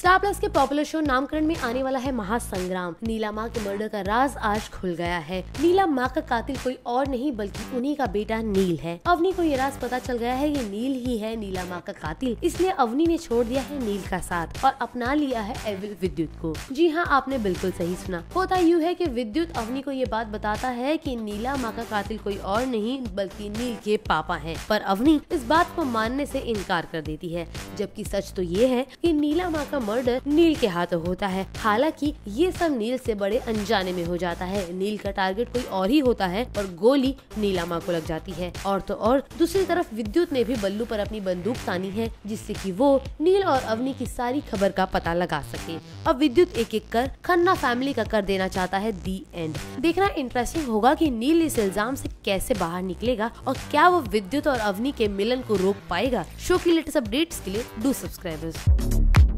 Star Plus के popular show Naamkaran में आने वाला है महासंग्राम। नीला माँ के मर्डर का राज आज खुल गया है। नीला माँ का कातिल कोई और नहीं, बल्कि उन्हीं का बेटा नील है। अवनी को ये राज पता चल गया है, ये नील ही है, नीला माँ का कातिल। इसलिए अवनी ने छोड़ दिया है नील का साथ और अपना लिया है एविल विद्युत को। जी हाँ आपने बिल्कुल सही सुना। होता यूँ है की विद्युत अवनी को ये बात बताता है की नीला माँ का कातिल कोई और नहीं, बल्कि नील के पापा है। पर अवनी इस बात को मानने ऐसी इनकार कर देती है। जबकि सच तो ये है की नीला माँ का मर्डर नील के हाथों होता है। हालाँकि ये सब नील से बड़े अनजाने में हो जाता है। नील का टारगेट कोई और ही होता है और गोली नीला माँ को लग जाती है। और तो और दूसरी तरफ़ विद्युत ने भी बल्लू पर अपनी बंदूक तानी है, जिससे कि वो नील और अवनी की सारी खबर का पता लगा सके। अब विद्युत एक एक कर खन्ना फैमिली का कर देना चाहता है दी एंड देखना इंटरेस्टिंग होगा कि नील इस इल्ज़ाम से कैसे बाहर निकलेगा और क्या वो विद्युत और अवनी के मिलन को रोक पाएगा। शो की लेटेस्ट अपडेट्स के लिए डू सब्सक्राइबर्स